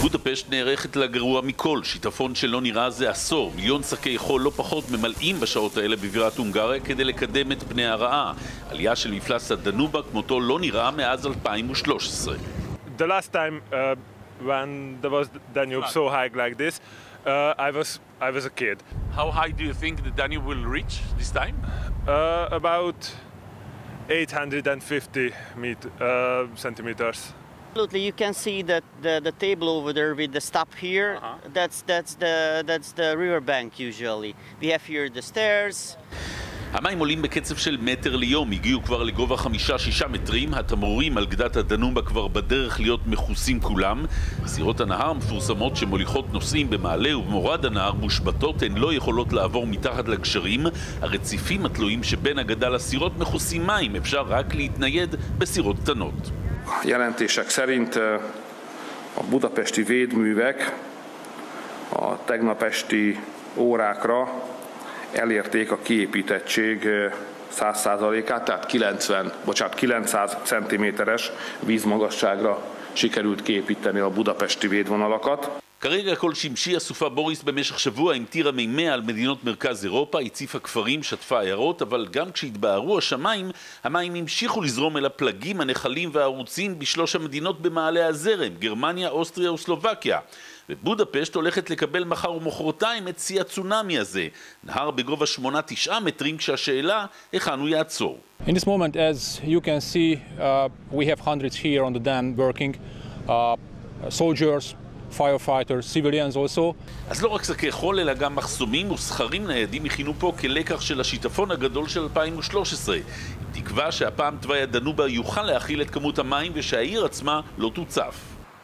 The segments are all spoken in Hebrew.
בודפשט נערכת לגרוע מכל, שיטפון שלא נראה זה עשור. מיליון שקי חול לא פחות ממלאים בשעות האלה בבירת הונגריה כדי לקדם את פני הרעה. עלייה של מפלס הדנובה כמותו לא נראה מאז 2013. The last time uh, when there was Danube so high like this, uh, I was I was a kid. How high do you think the Danube will reach this time? Uh, about 850 meter, uh, centimeters. Absolutely, you can see that the, the table over there with the stop here. Uh-huh. That's that's the that's the river bank usually. We have here the stairs. המים עולים בקצב של מטר ליום, הגיעו כבר לגובה חמישה-שישה מטרים, התמרורים על גדת הדנובה כבר בדרך להיות מכוסים כולם. סירות הנהר המפורסמות שמוליכות נוסעים במעלה ובמורד הנהר מושבתות, הן לא יכולות לעבור מתחת לגשרים. הרציפים התלויים שבין הגדה לסירות מכוסים מים, אפשר רק להתנייד בסירות קטנות. Jelentések szerint a budapesti védművek a tegnap esti órákra elérték a kiépítettség ö, 100%-át, tehát 90, bocsánat, 900 cm-es vízmagasságra sikerült kiépíteni a budapesti védvonalakat. כרגע כל שמשי אסופה בוריס במשך שבוע המטירה מימיה על מדינות מרכז אירופה, הציפה כפרים, שטפה עיירות, אבל גם כשהתבהרו השמיים, המים המשיכו לזרום אל הפלגים, הנחלים והערוצים בשלוש המדינות במעלה הזרם, גרמניה, אוסטריה וסלובקיה. ובודפשט הולכת לקבל מחר ומחרתיים את שיא הצונאמי הזה. נהר בגובה 8-9 מטרים, כשהשאלה היכן הוא יעצור. In this moment, as you can see, uh, we have hundreds here on the dam working, uh, soldiers, firefighters, civilians also. אז לא רק שקי חול, אלא גם מחסומים וסכרים ניידים הכינו פה כלקח של השיטפון הגדול של 2013. עם תקווה שהפעם תוואי הדנובה יוכל להכיל את כמות המים ושהעיר עצמה לא תוצף.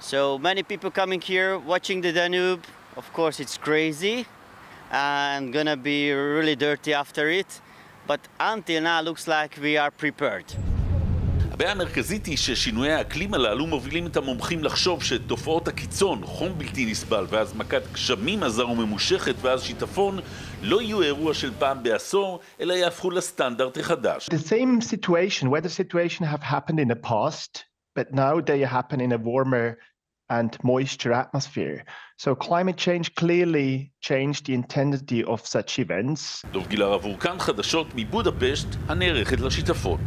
So many people coming here watching the Danube. Of course, it's crazy and gonna be really dirty after it. But until now, looks like we are prepared. הבעיה המרכזית היא ששינויי האקלים הללו מובילים את המומחים לחשוב שתופעות הקיצון, חום בלתי נסבל ואז מכת גשמים עזה וממושכת ואז שיטפון לא יהיו אירוע של פעם בעשור, אלא יהפכו לסטנדרט החדש. The same situation, weather situation have happened in the past, but now they happen in a warmer and moisture atmosphere. So climate change clearly changed the intensity of such events. דוב גילהר עבור כאן חדשות מבודפשט הנערכת לשיטפון.